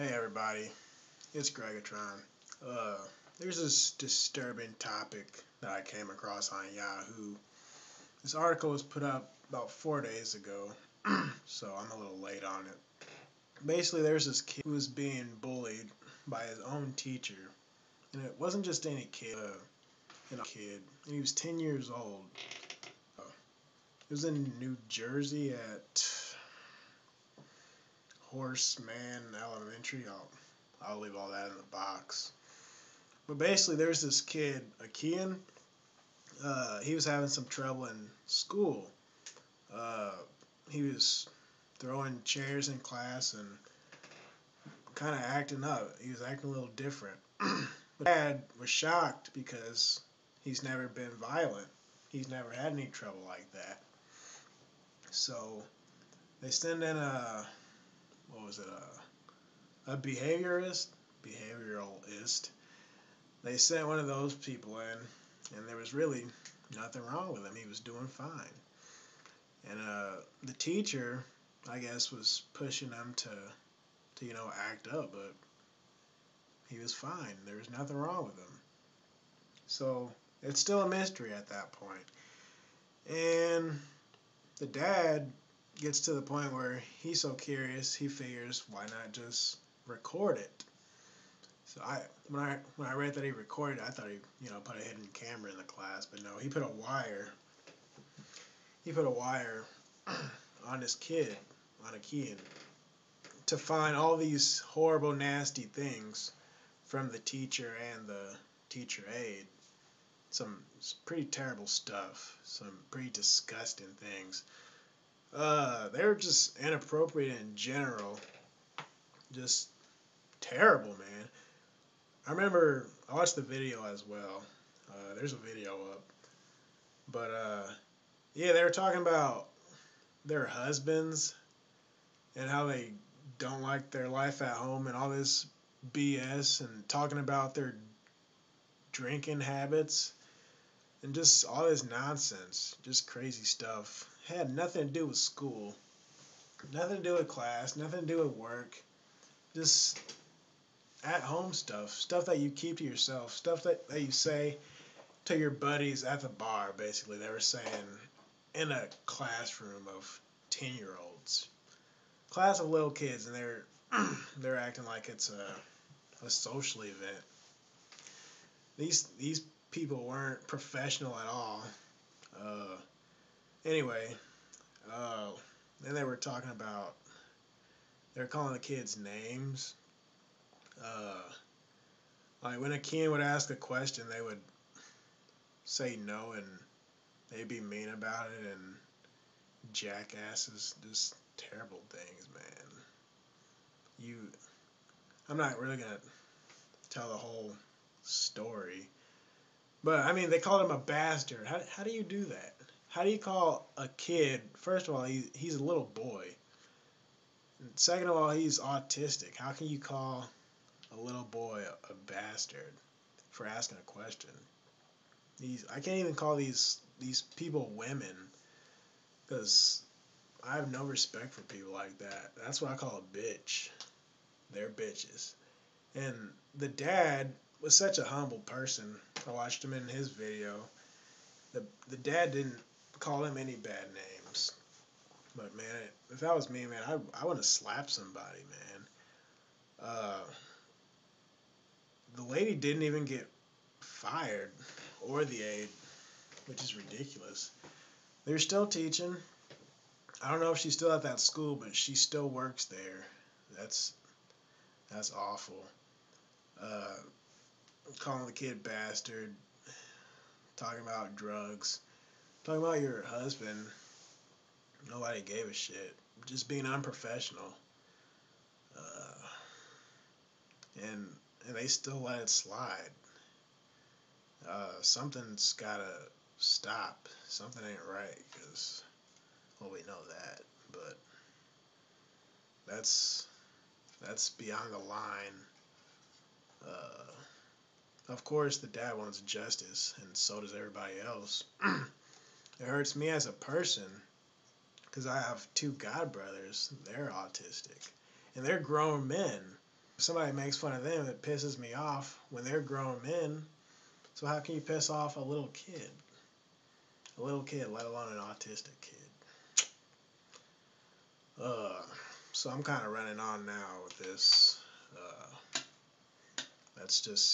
Hey everybody, it's Greggatron. Uh, there's this disturbing topic that I came across on Yahoo. This article was put up about four days ago, so I'm a little late on it. Basically, there's this kid who was being bullied by his own teacher, and it wasn't just any kid, uh, you know, kid. And he was 10 years old. Uh, was in New Jersey at Horace Mann Elementary. I'll, I'll leave all that in the box. But basically, there's this kid, Akian. Uh, he was having some trouble in school. Uh, he was throwing chairs in class and kind of acting up. He was acting a little different. Dad was shocked because he's never been violent. He's never had any trouble like that. So they send in a was it a a behaviorist? Behavioralist. They sent one of those people in and there was really nothing wrong with him. He was doing fine. And uh, the teacher i guess was pushing him to to you know act up but he was fine. There was nothing wrong with him. So it's still a mystery at that point. And the dad gets to the point where he's so curious, he figures why not just record it. So I when I when I read that he recorded, I thought he you know put a hidden camera in the class, but no, he put a wire. He put a wire on this kid on a key to find all these horrible, nasty things from the teacher and the teacher aide. Some pretty terrible stuff. Some pretty disgusting things. Uh, they're just inappropriate in general. Just terrible, man. I remember I watched the video as well. Uh, there's a video up, but uh, yeah, they were talking about their husbands and how they don't like their life at home and all this BS and talking about their drinking habits and just all this nonsense, just crazy stuff. Had nothing to do with school, nothing to do with class, nothing to do with work, just at home stuff, stuff that you keep to yourself, stuff that, that you say to your buddies at the bar, basically. They were saying in a classroom of 10 year olds, class of little kids, and they're, they're acting like it's a, a social event. These, these people weren't professional at all. Uh, Anyway, uh, then they were talking about they were calling the kids names. Uh, like when a kid would ask a question, they would say no and they'd be mean about it and jackasses, just terrible things, man. You, I'm not really gonna tell the whole story, but I mean they called him a bastard. How how do you do that? how do you call a kid? First of all, he, he's a little boy. And second of all, he's autistic. How can you call a little boy a, a bastard for asking a question? These I can't even call these these people women because I have no respect for people like that. That's what I call a bitch. They're bitches. And the dad was such a humble person. I watched him in his video. The the dad didn't call him any bad names. But man, if that was me, man, I I want to slap somebody, man. Uh, the lady didn't even get fired or the aide, which is ridiculous. They're still teaching. I don't know if she's still at that school, but she still works there. That's that's awful. Uh, calling the kid bastard, talking about drugs. Talking about your husband, nobody gave a shit. Just being unprofessional. Uh, and and they still let it slide. Uh, something's gotta stop. Something ain't right because, well, we know that, but that's that's beyond the line. Uh, of course, the dad wants justice, and so does everybody else. It hurts me as a person because I have two god brothers. They're autistic, and they're grown men. if somebody makes fun of them, it pisses me off when they're grown men. So how can you piss off a little kid? A little kid, let alone an autistic kid. Uh, so I'm kind of running on now with this. Uh, that's just